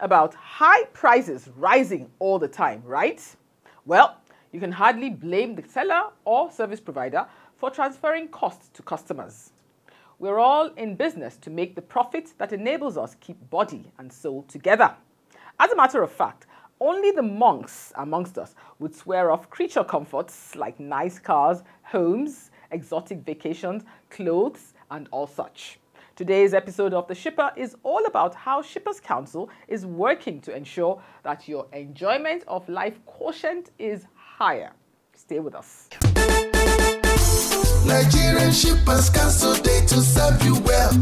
about high prices rising all the time, right? Well, you can hardly blame the seller or service provider for transferring costs to customers. We're all in business to make the profit that enables us keep body and soul together. As a matter of fact, only the monks amongst us would swear off creature comforts like nice cars, homes, exotic vacations, clothes, and all such. Today's episode of The Shipper is all about how Shippers Council is working to ensure that your enjoyment of life quotient is higher. Stay with us. Nigerian Shippers Council Day to serve you well.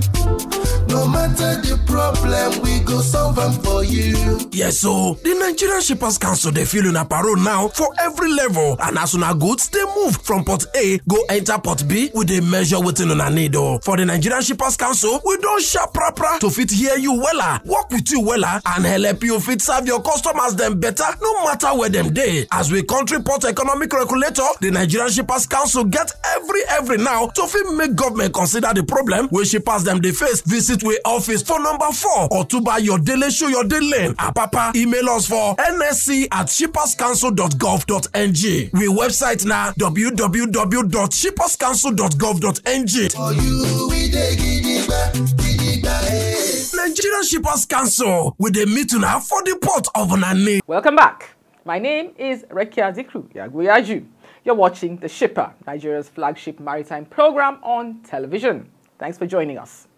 No matter the problem, we go solve them for you. Yes, so the Nigerian Shippers Council they feel a parole now for every level, and as as goods they move from port A go enter port B with a measure within on a need. oh. For the Nigerian Shippers Council, we don't sharp proper to fit hear you wella, work with you wella, and help you fit serve your customers them better, no matter where them day. As we country port economic regulator, the Nigerian Shippers Council get every every now to fit make government consider the problem where shippers them they face. Visit we office for number four or to buy your daily show your daily lane. Papa email us for nsc at shipperscouncil.gov.ng. We website now www.shipperscouncil.gov.ng. For you, we dey gidigba, gidigba, eh. Nigerian Shippers Council with the meeting now for the port of Nani. Welcome back. My name is Rekia Zikru Yaguyaju. You're watching The Shipper, Nigeria's flagship maritime program on television. Thanks for joining us.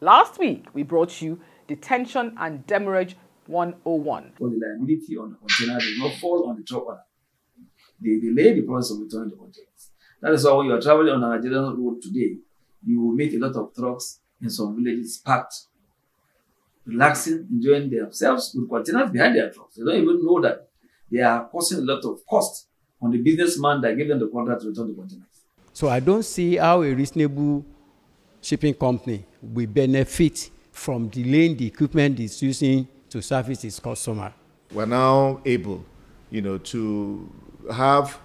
Last week, we brought you Detention and Demurrage 101. for the liability on the container does not fall on the truck. They delay the process of returning the containers. That is why when you are traveling on a Nigerian road today, you will meet a lot of trucks in some villages parked, relaxing, enjoying themselves with containers behind their trucks. They don't even know that they are causing a lot of cost on the businessman that gave them the contract to return the containers. So I don't see how a reasonable shipping company will benefit from delaying the equipment it's using to service its customer. we're now able, you know, to have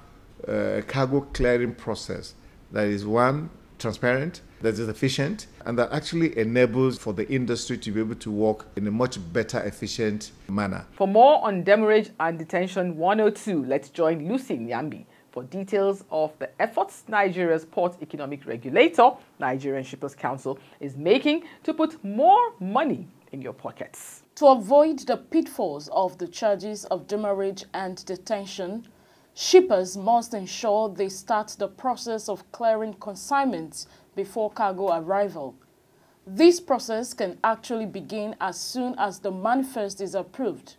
a cargo clearing process that is one transparent, that is efficient, and that actually enables for the industry to be able to work in a much better, efficient manner. For more on Demurrage and Detention 102, let's join Lucy Nyambi for details of the efforts Nigeria's port economic regulator, Nigerian Shippers Council, is making to put more money in your pockets. To avoid the pitfalls of the charges of demurrage and detention, shippers must ensure they start the process of clearing consignments before cargo arrival. This process can actually begin as soon as the manifest is approved.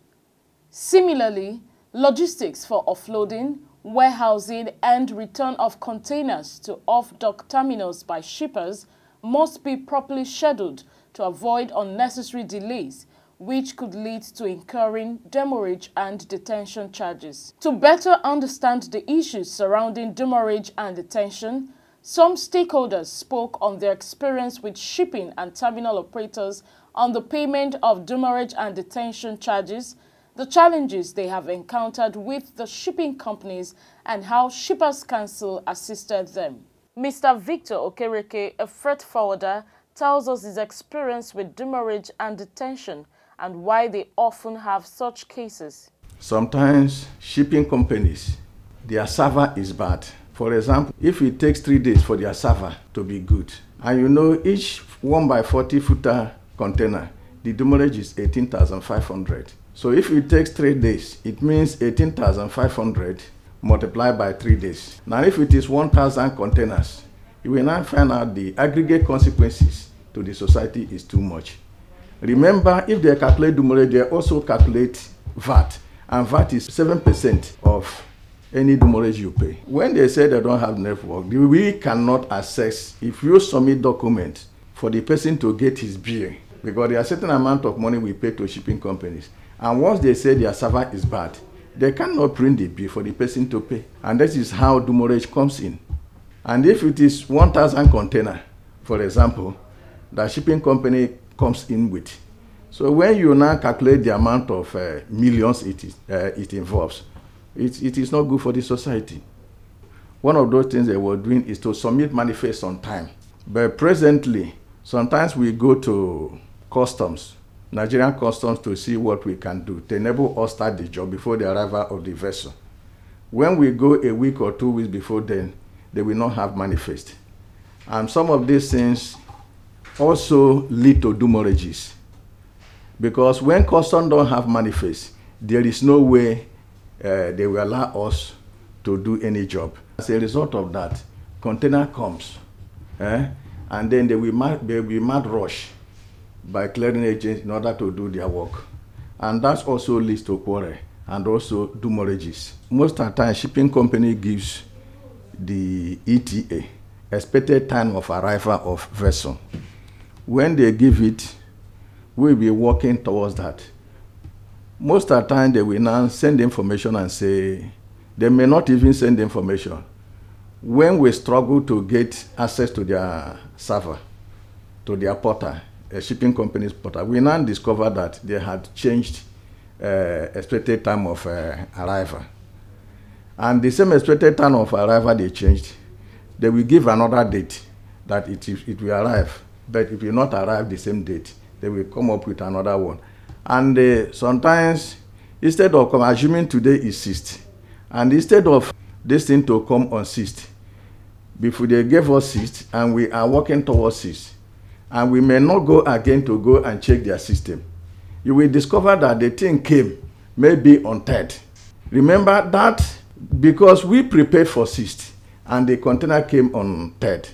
Similarly, logistics for offloading, warehousing, and return of containers to off-dock terminals by shippers must be properly scheduled to avoid unnecessary delays, which could lead to incurring demurrage and detention charges. To better understand the issues surrounding demurrage and detention, some stakeholders spoke on their experience with shipping and terminal operators on the payment of demurrage and detention charges, the challenges they have encountered with the shipping companies, and how Shippers Council assisted them. Mr. Victor Okereke, a freight forwarder, tells us his experience with demurrage and detention and why they often have such cases. Sometimes shipping companies, their server is bad. For example, if it takes three days for their server to be good, and you know each one by 40 footer container, the demurrage is 18,500. So if it takes three days, it means 18,500 multiplied by three days. Now if it is 1,000 containers, you will now find out the aggregate consequences to the society is too much. Remember, if they calculate demurrage, they also calculate VAT, and VAT is 7% of any demurrage you pay. When they say they don't have network, we cannot assess if you submit document for the person to get his bill, because there are certain amount of money we pay to shipping companies. And once they say their server is bad, they cannot print the bill for the person to pay. And that is how demurrage comes in. And if it is 1,000 container, for example, the shipping company comes in with. So when you now calculate the amount of uh, millions it, is, uh, it involves, it, it is not good for the society. One of those things they were doing is to submit manifest on time. But presently, sometimes we go to customs Nigerian customs to see what we can do to enable us start the job before the arrival of the vessel. When we go a week or two weeks before then, they will not have manifest. And some of these things also lead to demurrages. Because when customs don't have manifest, there is no way uh, they will allow us to do any job. As a result of that, container comes, eh? and then they will, mad, they will mad rush by clearing agents in order to do their work. And that also leads to quarrel and also demurrages. Most of the time, shipping company gives the ETA, expected time of arrival of vessel. When they give it, we'll be working towards that. Most of the time, they will now send information and say, they may not even send information. When we struggle to get access to their server, to their portal, a shipping company's portal, we now discover that they had changed uh, expected time of uh, arrival. And the same expected time of arrival they changed, they will give another date that it, it will arrive. But it will not arrive the same date. They will come up with another one. And uh, sometimes, instead of assuming today is 6th, and instead of this thing to come on 6th, before they gave us 6th, and we are working towards 6th, and we may not go again to go and check their system, you will discover that the thing came maybe on 3rd. Remember that because we prepared for 6th, and the container came on 3rd,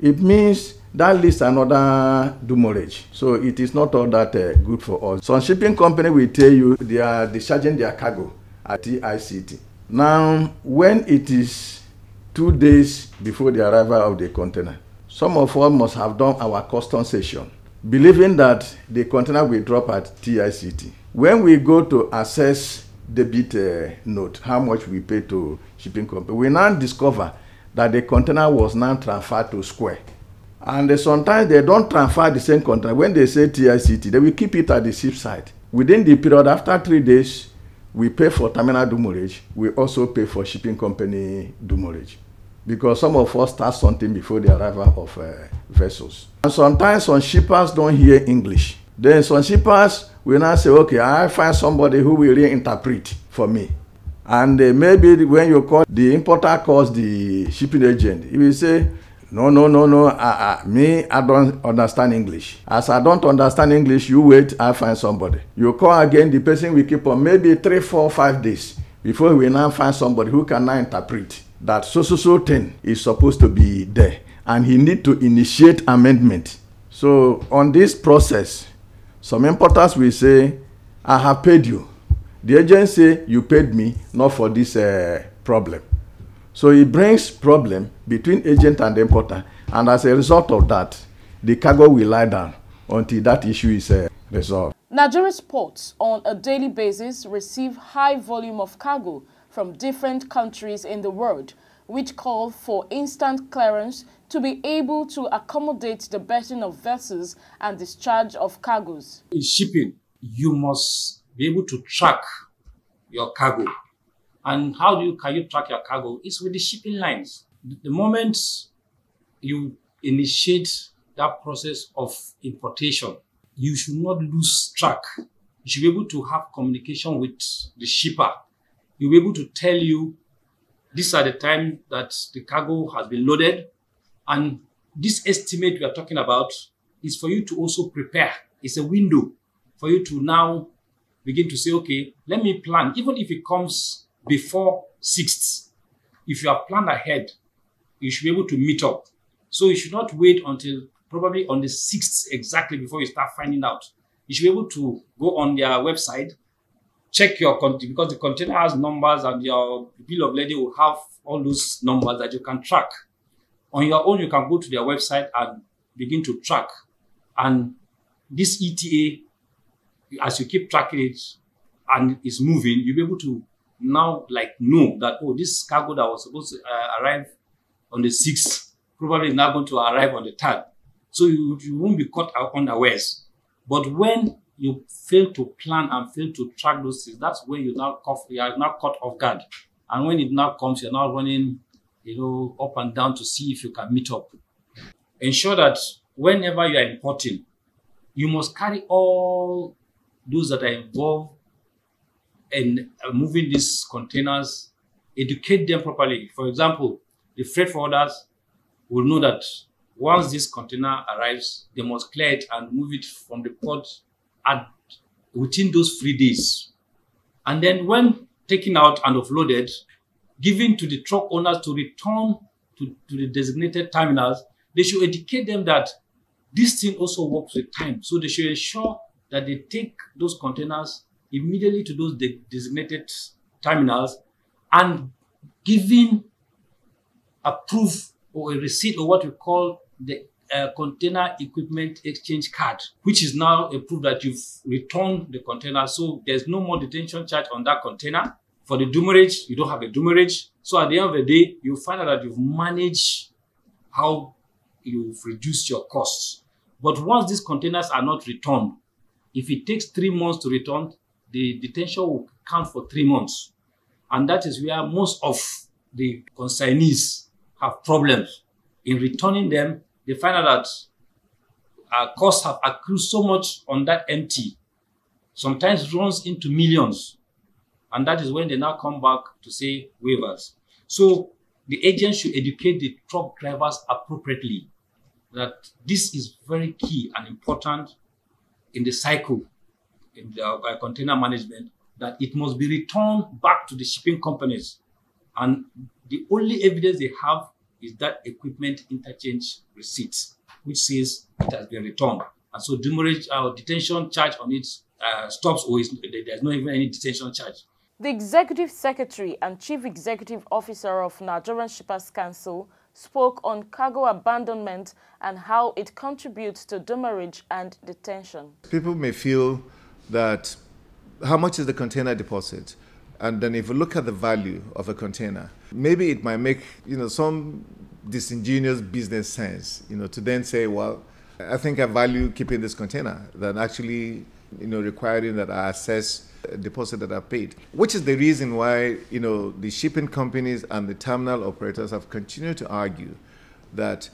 it means that leads another demurrage. So it is not all that uh, good for us. Some shipping company will tell you they are discharging their cargo at TICT. Now, when it is two days before the arrival of the container, some of us must have done our custom session, believing that the container will drop at TICT. When we go to assess debit uh, note, how much we pay to shipping company, we now discover that the container was now transferred to Square. And uh, sometimes they don't transfer the same container. When they say TICT, they will keep it at the ship side. Within the period, after three days, we pay for terminal demurrage. We also pay for shipping company demurrage. Because some of us start something before the arrival of uh, vessels. And sometimes some shippers don't hear English. Then some shippers will now say, okay, I find somebody who will reinterpret for me. And uh, maybe when you call, the importer calls the shipping agent, he will say, no, no, no, no, uh, uh, me, I don't understand English. As I don't understand English, you wait, I find somebody. You call again, the person will keep on maybe three, four, five days before we now find somebody who can now interpret that so, so, so thing is supposed to be there. And he need to initiate amendment. So on this process, some importers will say, I have paid you. The agent say, you paid me, not for this uh, problem. So it brings problem between agent and importer. And as a result of that, the cargo will lie down until that issue is uh, resolved. Nigeria's ports on a daily basis receive high volume of cargo from different countries in the world, which call for instant clearance to be able to accommodate the berthing of vessels and discharge of cargoes. In shipping, you must be able to track your cargo. And how do you can you track your cargo? It's with the shipping lines. The moment you initiate that process of importation, you should not lose track. You should be able to have communication with the shipper. You'll be able to tell you these are the time that the cargo has been loaded. And this estimate we are talking about is for you to also prepare. It's a window for you to now begin to say, okay, let me plan. Even if it comes before 6th, if you have planned ahead, you should be able to meet up. So you should not wait until probably on the 6th exactly before you start finding out. You should be able to go on their website, check your content because the container has numbers and your bill of lading will have all those numbers that you can track. On your own, you can go to their website and begin to track. And this ETA, as you keep tracking it and it's moving, you'll be able to now like know that, oh, this cargo that was supposed to uh, arrive on the 6th probably now going to arrive on the 3rd. So you, you won't be caught unawares. But when you fail to plan and fail to track those things, that's when you now caught, you are now caught off guard. And when it now comes, you're now running, you know, up and down to see if you can meet up. Ensure that whenever you are importing, you must carry all those that are involved in uh, moving these containers, educate them properly. For example, the freight forwarders will know that once this container arrives, they must clear it and move it from the port at, within those three days. And then when taken out and offloaded, given to the truck owners to return to, to the designated terminals, they should educate them that this thing also works with time. So they should ensure that they take those containers immediately to those de- designated terminals and giving a proof or a receipt or what we call the uh, container equipment exchange card, which is now a proof that you've returned the container. So there's no more detention charge on that container. For the demurrage, you don't have a demurrage. So at the end of the day, you find out that you've managed how you've reduced your costs. But once these containers are not returned, if it takes three months to return, the detention will count for three months. And that is where most of the consignees have problems. In returning them, they find out that our costs have accrued so much on that empty, sometimes runs into millions. And that is when they now come back to say waivers. So the agents should educate the truck drivers appropriately that this is very key and important in the cycle in the uh, container management that it must be returned back to the shipping companies. And the only evidence they have is that equipment interchange receipt, which says it has been returned. And so demurrage or uh, detention charge on it uh, stops or is, there's not even any detention charge. The Executive Secretary and Chief Executive Officer of Nigerian Shippers Council spoke on cargo abandonment and how it contributes to demurrage and detention. People may feel that how much is the container deposit? And then if you look at the value of a container, maybe it might make, you know, some disingenuous business sense, you know, to then say, well, I think I value keeping this container than actually, you know, requiring that I assess deposit that I paid, which is the reason why you know the shipping companies and the terminal operators have continued to argue that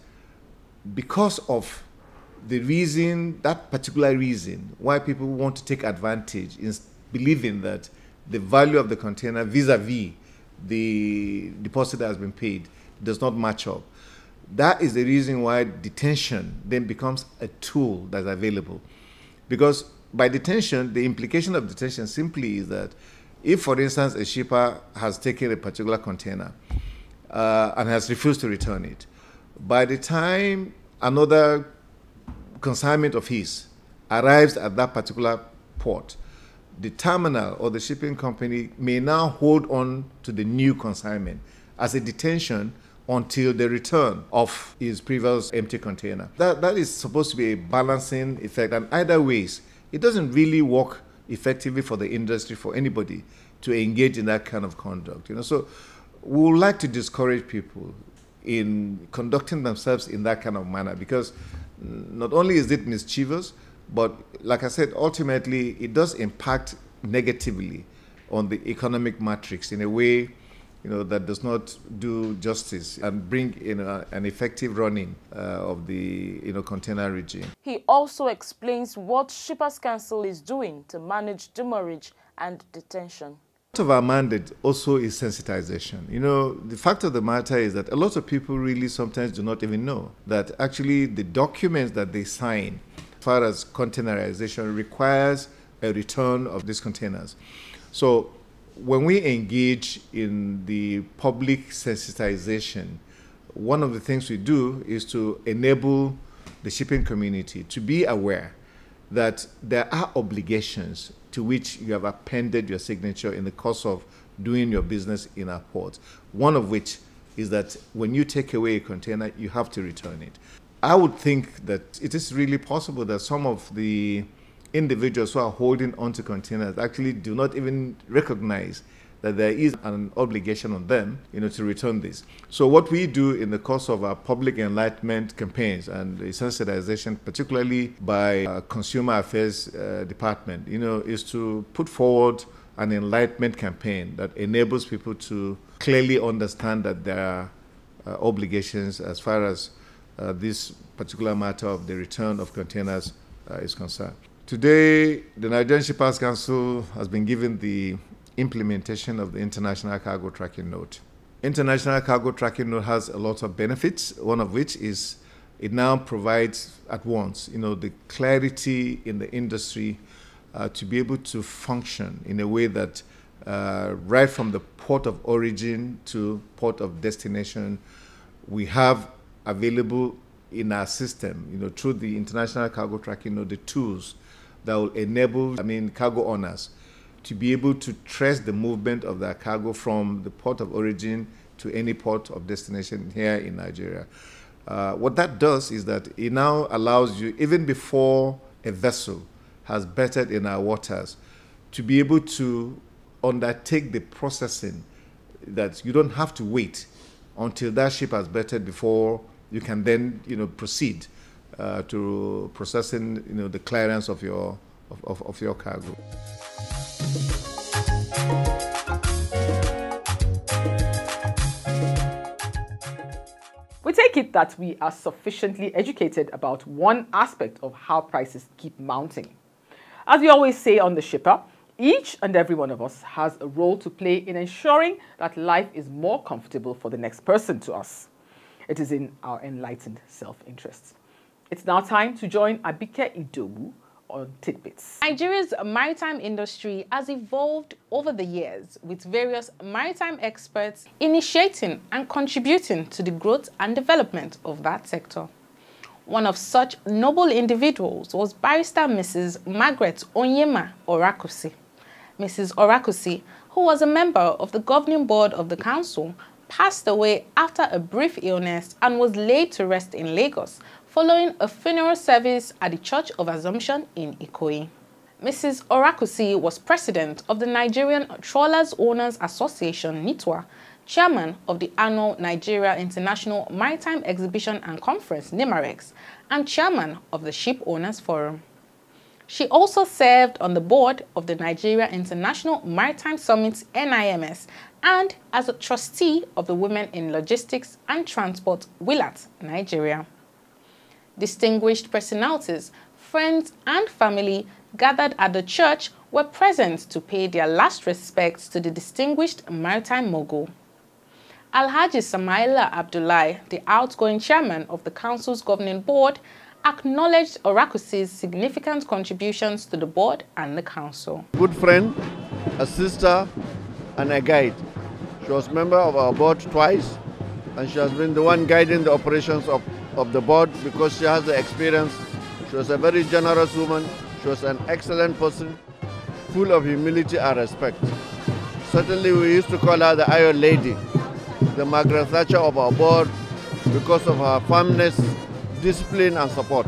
because of the reason, that particular reason, why people want to take advantage is believing that the value of the container vis-a-vis the deposit that has been paid does not match up. That is the reason why detention then becomes a tool that's available. Because by detention, the implication of detention simply is that if, for instance, a shipper has taken a particular container uh, and has refused to return it, by the time another consignment of his arrives at that particular port, the terminal or the shipping company may now hold on to the new consignment as a detention until the return of his previous empty container. That, that is supposed to be a balancing effect, and either ways, it doesn't really work effectively for the industry for anybody to engage in that kind of conduct. You know, so we would like to discourage people in conducting themselves in that kind of manner because not only is it mischievous, but like I said, ultimately it does impact negatively on the economic matrix in a way you know, that does not do justice and bring you know, an effective running uh, of the you know, container regime. He also explains what Shippers Council is doing to manage demurrage and detention. Part of our mandate also is sensitization. You know, the fact of the matter is that a lot of people really sometimes do not even know that actually the documents that they sign as far as containerization requires a return of these containers. So when we engage in the public sensitization, one of the things we do is to enable the shipping community to be aware that there are obligations to which you have appended your signature in the course of doing your business in our port. One of which is that when you take away a container, you have to return it. I would think that it is really possible that some of the individuals who are holding onto containers actually do not even recognize that there is an obligation on them, you know, to return this. So what we do in the course of our public enlightenment campaigns and sensitization, particularly by our consumer affairs uh, department, you know, is to put forward an enlightenment campaign that enables people to clearly understand that there are uh, obligations as far as uh, this particular matter of the return of containers uh, is concerned. Today, the Nigerian Shippers Council has been given the implementation of the International Cargo Tracking Note. International Cargo Tracking Note has a lot of benefits, one of which is it now provides at once, you know, the clarity in the industry uh, to be able to function in a way that uh, right from the port of origin to port of destination, we have available in our system, you note, through the international cargo tracking, know, the tools that will enable, I mean, cargo owners to be able to trace the movement of their cargo from the port of origin to any port of destination here in Nigeria. Uh, what that does is that it now allows you, even before a vessel has bettered in our waters, to be able to undertake the processing that you don't have to wait until that ship has bettered before you can then you know proceed uh, to processing you know the clearance of your of, of, of your cargo. Take it that we are sufficiently educated about one aspect of how prices keep mounting. As we always say on the shipper, each and every one of us has a role to play in ensuring that life is more comfortable for the next person to us. It is in our enlightened self-interest. It's now time to join Abike Idowu on Tidbits. Nigeria's maritime industry has evolved over the years with various maritime experts initiating and contributing to the growth and development of that sector. One of such noble individuals was barrister Mrs. Margaret Onyema Orakwusi. Mrs. Orakwusi, who was a member of the governing board of the council, passed away after a brief illness and was laid to rest in Lagos following a funeral service at the Church of Assumption in Ikoyi. Mrs. Orakwusi was president of the Nigerian Trawlers Owners Association, NITOA, chairman of the annual Nigeria International Maritime Exhibition and Conference, NIMAREX, and chairman of the Ship Owners Forum. She also served on the board of the Nigeria International Maritime Summit, NIMS, and as a trustee of the Women in Logistics and Transport, WILAT, Nigeria. Distinguished personalities, friends, and family gathered at the church were present to pay their last respects to the distinguished maritime mogul. Alhaji Samaila Abdullahi, the outgoing chairman of the council's governing board, acknowledged Orakwusi's significant contributions to the board and the council. Good friend, a sister, and a guide. She was member of our board twice, and she has been the one guiding the operations of, of the board because she has the experience. She was a very generous woman. She was an excellent person, full of humility and respect. Certainly, we used to call her the Iron Lady, the Margaret Thatcher of our board, because of her firmness, discipline, and support.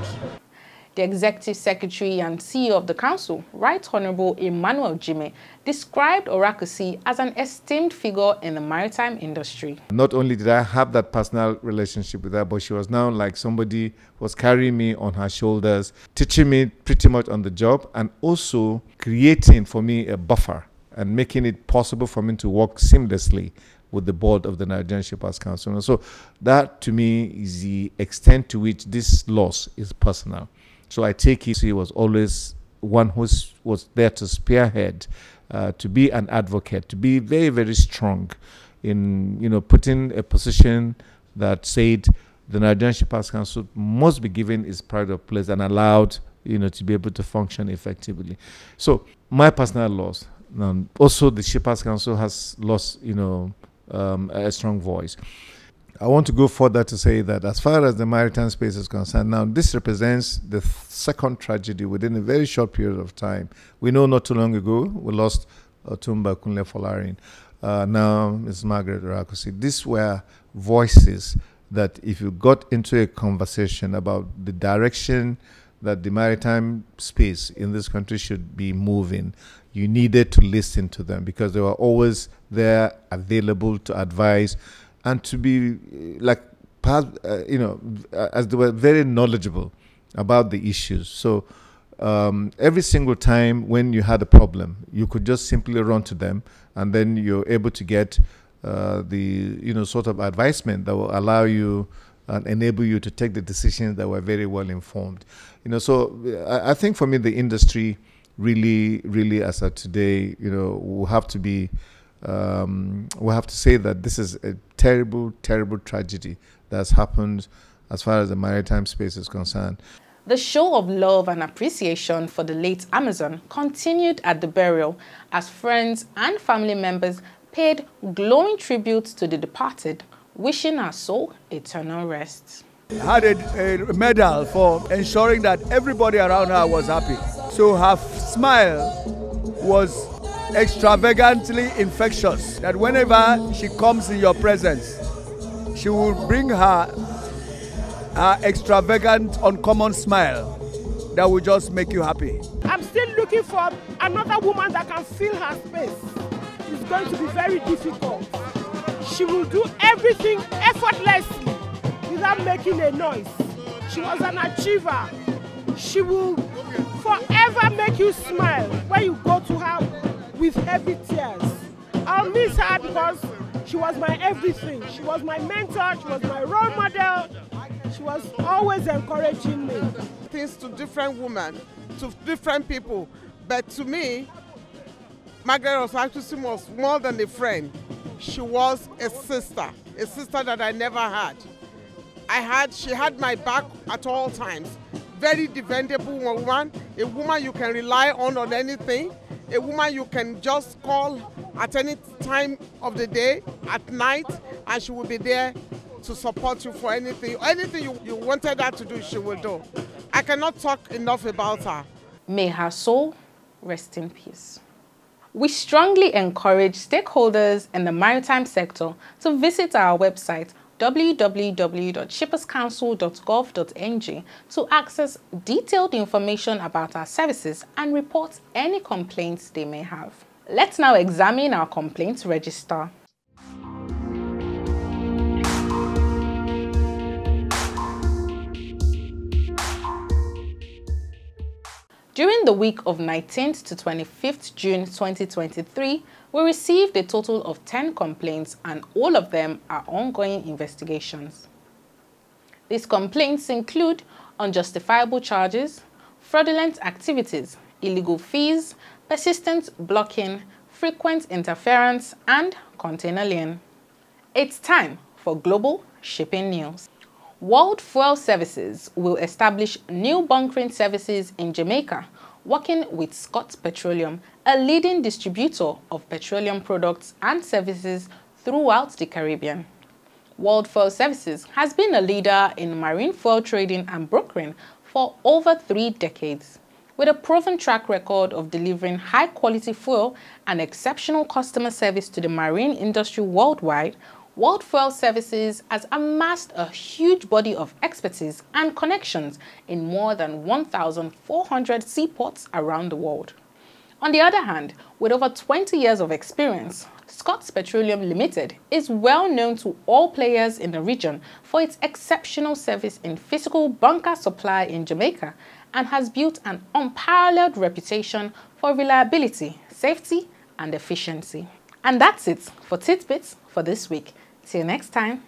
The Executive Secretary and CEO of the Council, Right Honorable Emmanuel Jime, described Orakwusi as an esteemed figure in the maritime industry. Not only did I have that personal relationship with her, but she was now like somebody was carrying me on her shoulders, teaching me pretty much on the job, and also creating for me a buffer and making it possible for me to work seamlessly with the board of the Nigerian Shippers Council. So that to me is the extent to which this loss is personal. So I take it he was always one who was there to spearhead, uh, to be an advocate, to be very, very strong in, you know, putting a position that said the Nigerian Shippers Council must be given its of place and allowed, you know, to be able to function effectively. So my personal loss, um, also the Shippers Council has lost, you know, um, a strong voice. I want to go further to say that as far as the maritime space is concerned, now this represents the second tragedy within a very short period of time. We know not too long ago we lost Otumba Kunle Folarin. Uh, now Ms. Margaret Orakwusi. These were voices that if you got into a conversation about the direction that the maritime space in this country should be moving, you needed to listen to them because they were always there available to advise and to be like perhaps uh, you know as they were very knowledgeable about the issues so um, every single time when you had a problem you could just simply run to them and then you're able to get uh, the you know sort of advisement that will allow you and enable you to take the decisions that were very well informed. You know, so I, I think for me, the industry really, really, as of today, you know, will have to be, um, we'll have to say that this is a terrible, terrible tragedy that's happened as far as the maritime space is concerned. The show of love and appreciation for the late Amazon continued at the burial as friends and family members paid glowing tribute to the departed, wishing her soul eternal rest. Had a, a medal for ensuring that everybody around her was happy. So her smile was extravagantly infectious. That whenever she comes in your presence, she will bring her her extravagant, uncommon smile that will just make you happy. I'm still looking for another woman that can fill her space. It's going to be very difficult. She will do everything effortlessly without making a noise. She was an achiever. She will forever make you smile when you go to her with heavy tears. I'll miss her because she was my everything. She was my mentor, she was my role model. She was always encouraging me. Things to different women, to different people. But to me, Margaret Orakwusi was more than a friend. She was a sister, a sister that I never had. I had, she had my back at all times. Very dependable woman, a woman you can rely on on anything, a woman you can just call at any time of the day, at night, and she will be there to support you for anything. Anything you, you wanted her to do, she will do. I cannot talk enough about her. May her soul rest in peace. We strongly encourage stakeholders in the maritime sector to visit our website www.shipperscouncil.gov.ng to access detailed information about our services and report any complaints they may have. Let's now examine our complaints register. During the week of 19th to 25th June 2023, we received a total of 10 complaints and all of them are ongoing investigations. These complaints include unjustifiable charges, fraudulent activities, illegal fees, persistent blocking, frequent interference, and container lane. It's time for global shipping news. World Fuel Services will establish new bunkering services in Jamaica, working with Scott Petroleum, a leading distributor of petroleum products and services throughout the Caribbean. World Fuel Services has been a leader in marine fuel trading and brokering for over three decades. With a proven track record of delivering high-quality fuel and exceptional customer service to the marine industry worldwide, World Fuel Services has amassed a huge body of expertise and connections in more than 1,400 seaports around the world. On the other hand, with over 20 years of experience, Scott's Petroleum Limited is well known to all players in the region for its exceptional service in physical bunker supply in Jamaica and has built an unparalleled reputation for reliability, safety, and efficiency. And that's it for Tidbits for this week. You next time.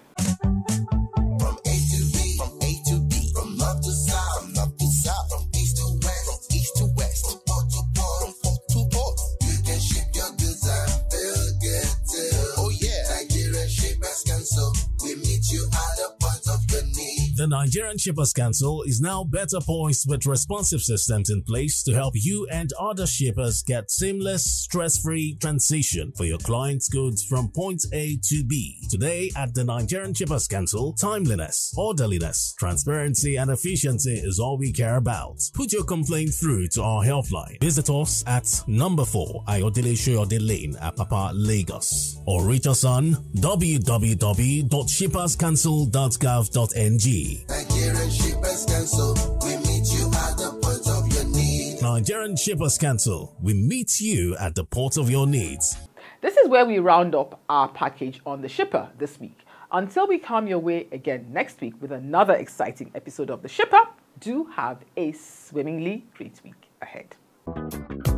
The Nigerian Shippers Council is now better poised with responsive systems in place to help you and other shippers get seamless, stress-free transition for your clients' goods from point A to B. Today at the Nigerian Shippers Council, timeliness, orderliness, transparency and efficiency is all we care about. Put your complaint through to our helpline. Visit us at number 4 Ayodele Shoyode Lane at Apapa Lagos or reach us on www.shipperscouncil.gov.ng Nigerian Shippers Council, we meet you at the point of your need. Nigerian Shippers Council, we meet you at the port of your needs. This is where we round up our package on the shipper this week. Until we come your way again next week with another exciting episode of The Shipper, do have a swimmingly great week ahead.